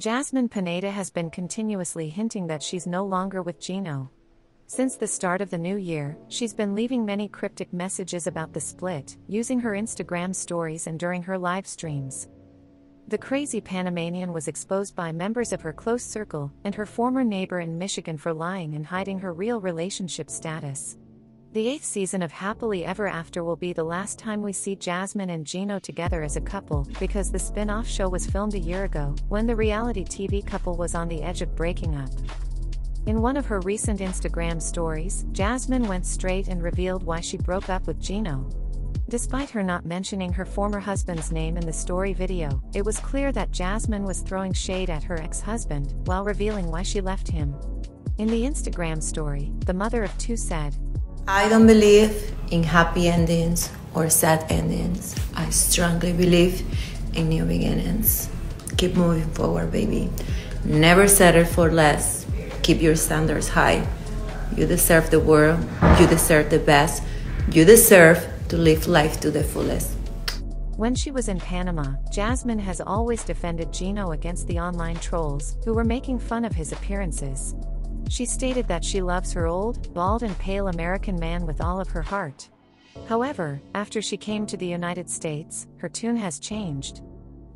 Jasmine Pineda has been continuously hinting that she's no longer with Gino. Since the start of the new year, she's been leaving many cryptic messages about the split, using her Instagram stories and during her live streams. The crazy Panamanian was exposed by members of her close circle and her former neighbor in Michigan for lying and hiding her real relationship status. The eighth season of Happily Ever After will be the last time we see Jasmine and Gino together as a couple, because the spin off show was filmed a year ago, when the reality TV couple was on the edge of breaking up. In one of her recent Instagram stories, Jasmine went straight and revealed why she broke up with Gino. Despite her not mentioning her former husband's name in the story video, it was clear that Jasmine was throwing shade at her ex husband while revealing why she left him. In the Instagram story, the mother of two said, I don't believe in happy endings or sad endings. I strongly believe in new beginnings. Keep moving forward, baby. Never settle for less keep your standards high. You deserve the world, you deserve the best, you deserve to live life to the fullest. When she was in Panama, Jasmine has always defended Gino against the online trolls who were making fun of his appearances. She stated that she loves her old, bald, and pale American man with all of her heart. However, after she came to the United States, her tune has changed.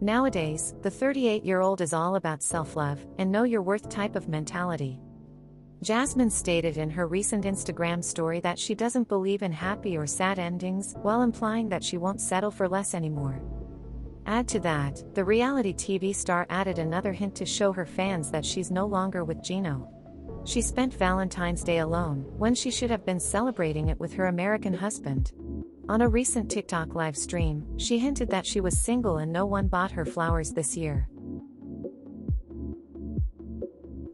Nowadays, the 38 year old is all about self love and know your worth type of mentality. Jasmine stated in her recent Instagram story that she doesn't believe in happy or sad endings, while implying that she won't settle for less anymore. Add to that, the reality TV star added another hint to show her fans that she's no longer with Gino. She spent Valentine's Day alone, when she should have been celebrating it with her American husband. On a recent TikTok live stream, she hinted that she was single and no one bought her flowers this year.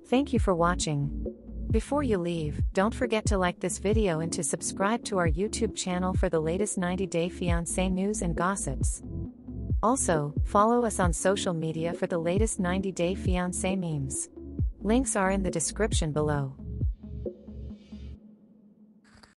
Thank you for watching. Before you leave, don't forget to like this video and to subscribe to our YouTube channel for the latest 90 Day Fiancé news and gossips. Also, follow us on social media for the latest 90 Day Fiancé memes. Links are in the description below.